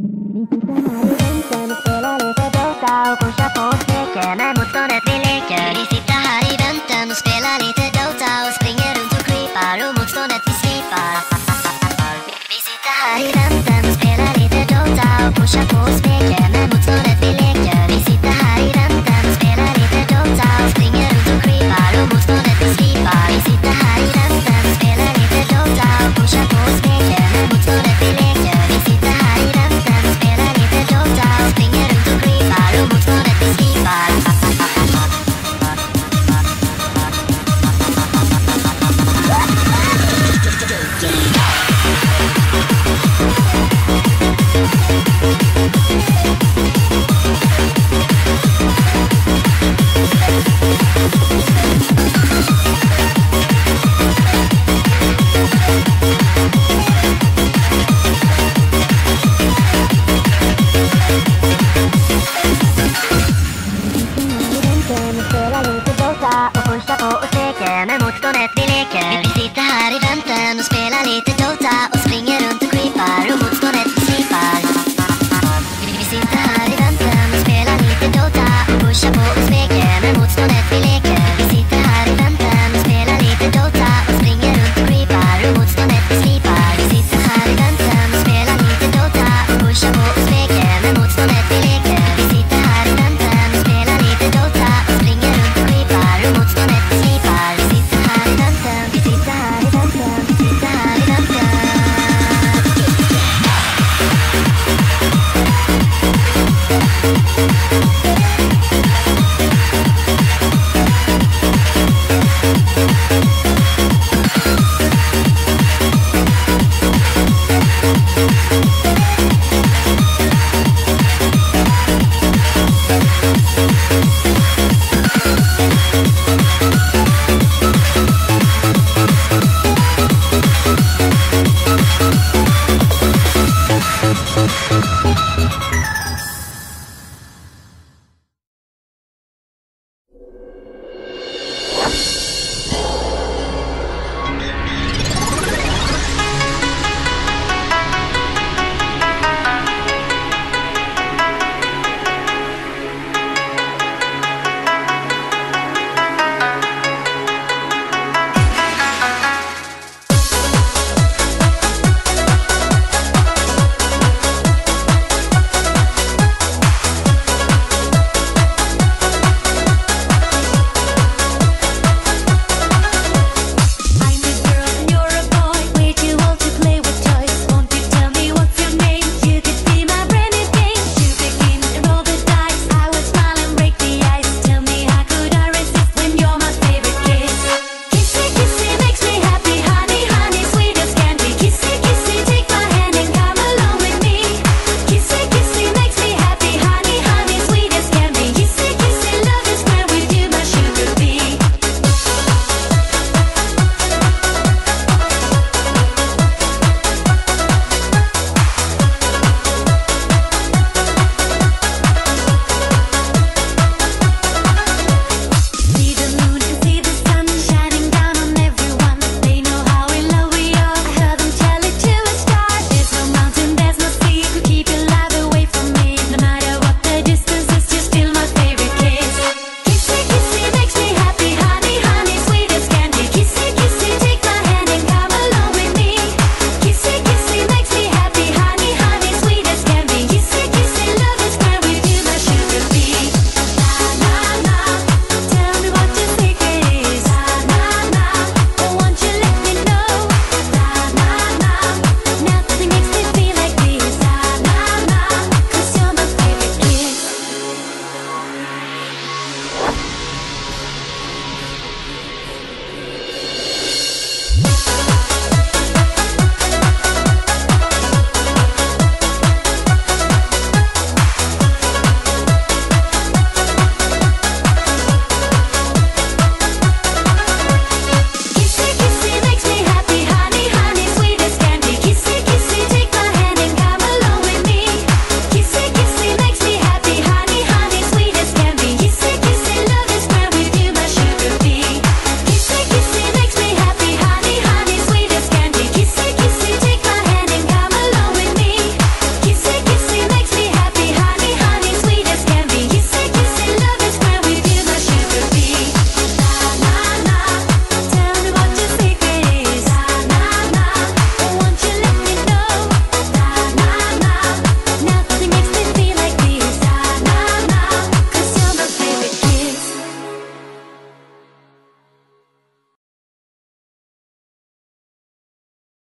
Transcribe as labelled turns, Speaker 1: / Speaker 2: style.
Speaker 1: 水つかり電車に捨られてどうかをこしゃこ